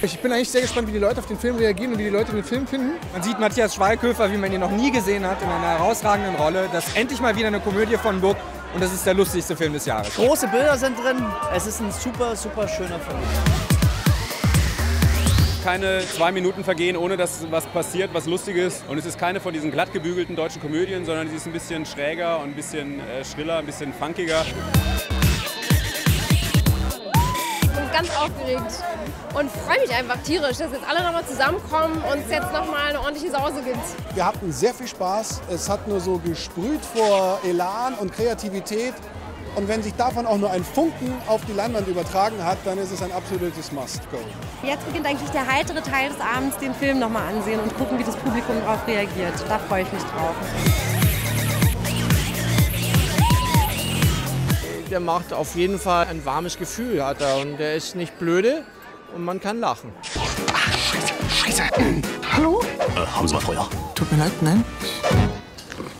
Ich bin eigentlich sehr gespannt, wie die Leute auf den Film reagieren und wie die Leute den Film finden. Man sieht Matthias Schweighöfer, wie man ihn noch nie gesehen hat, in einer herausragenden Rolle. Das ist endlich mal wieder eine Komödie von Book und das ist der lustigste Film des Jahres. Große Bilder sind drin. Es ist ein super, super schöner Film. Keine zwei Minuten vergehen, ohne dass was passiert, was Lustiges. Und es ist keine von diesen glatt gebügelten deutschen Komödien, sondern sie ist ein bisschen schräger und ein bisschen äh, schriller, ein bisschen funkiger. Ich bin ganz aufgeregt und freue mich einfach tierisch, dass jetzt alle nochmal zusammenkommen und es jetzt nochmal eine ordentliche Sause gibt. Wir hatten sehr viel Spaß. Es hat nur so gesprüht vor Elan und Kreativität. Und wenn sich davon auch nur ein Funken auf die Leinwand übertragen hat, dann ist es ein absolutes Must-Go. Jetzt beginnt eigentlich der heitere Teil des Abends, den Film nochmal ansehen und gucken, wie das Publikum darauf reagiert. Da freue ich mich drauf. Der macht auf jeden Fall ein warmes Gefühl, hat er. Und der ist nicht blöde und man kann lachen. Ach, scheiße, scheiße. Hallo? Äh, haben Sie mal Feuer? Tut mir leid, nein.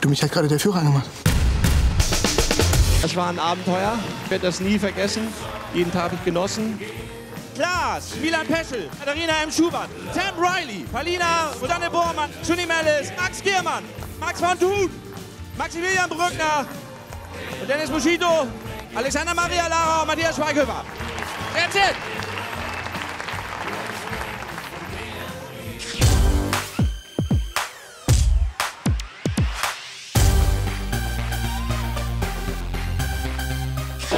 Du, mich hat gerade der Führer angemacht. Das war ein Abenteuer. Ich werde das nie vergessen. Jeden Tag habe ich genossen. Klaas, Milan Peschel, Katharina M. Schubert, Sam Riley, Palina, Susanne Bormann, Juni Mellis, Max Giermann, Max von Thun, Maximilian Brückner und Dennis Buschido, Alexander Maria Lara und Matthias Schweighöfer. That's it!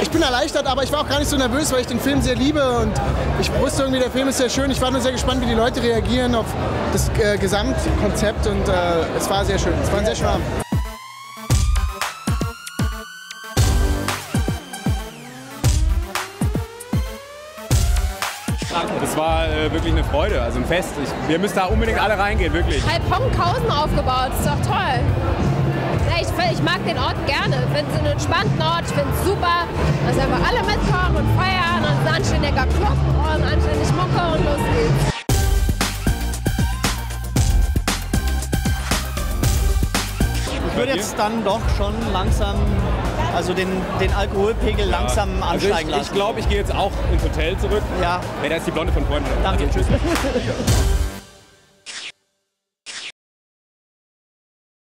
Ich bin erleichtert, aber ich war auch gar nicht so nervös, weil ich den Film sehr liebe und ich wusste irgendwie, der Film ist sehr schön. Ich war nur sehr gespannt, wie die Leute reagieren auf das äh, Gesamtkonzept und äh, es war sehr schön. Es war ein sehr schöner Abend. Das war äh, wirklich eine Freude, also ein Fest. Ich, wir müssen da unbedingt alle reingehen, wirklich. Halb Honkhausen aufgebaut, ist doch toll. Ja, ich, ich, mag den Ort gerne. Ich finde es einen entspannten Ort, ich finde es super, dass einfach alle mitkommen und feiern und ein anständiger Club und anständig Mucke und los geht's. Ich würde jetzt dann doch schon langsam, also den, den Alkoholpegel ja. langsam ansteigen also ich, lassen. Ich glaube, ich gehe jetzt auch ins Hotel zurück. Ja. Nee, da ist die Blonde von vorhin. Danke. Also, tschüss.